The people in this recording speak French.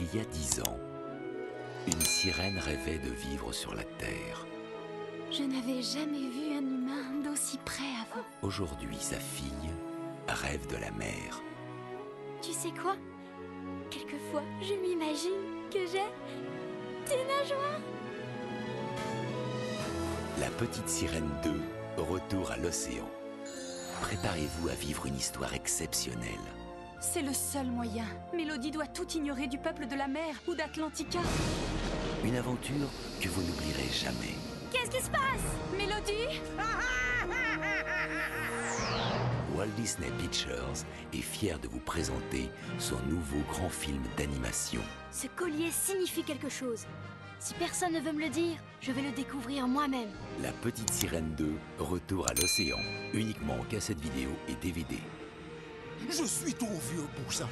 Il y a dix ans, une sirène rêvait de vivre sur la Terre. Je n'avais jamais vu un humain d'aussi près avant. Aujourd'hui, sa fille rêve de la mer. Tu sais quoi? Quelquefois, je m'imagine que j'ai des nageoires. La petite sirène 2, retour à l'océan. Préparez-vous à vivre une histoire exceptionnelle. C'est le seul moyen. Mélodie doit tout ignorer du peuple de la mer ou d'Atlantica. Une aventure que vous n'oublierez jamais. Qu'est-ce qui se passe? Mélodie? Walt Disney Pictures est fier de vous présenter son nouveau grand film d'animation. Ce collier signifie quelque chose. Si personne ne veut me le dire, je vais le découvrir moi-même. La petite sirène 2, retour à l'océan. Uniquement en cassette vidéo et DVD. Je suis trop vieux pour ça.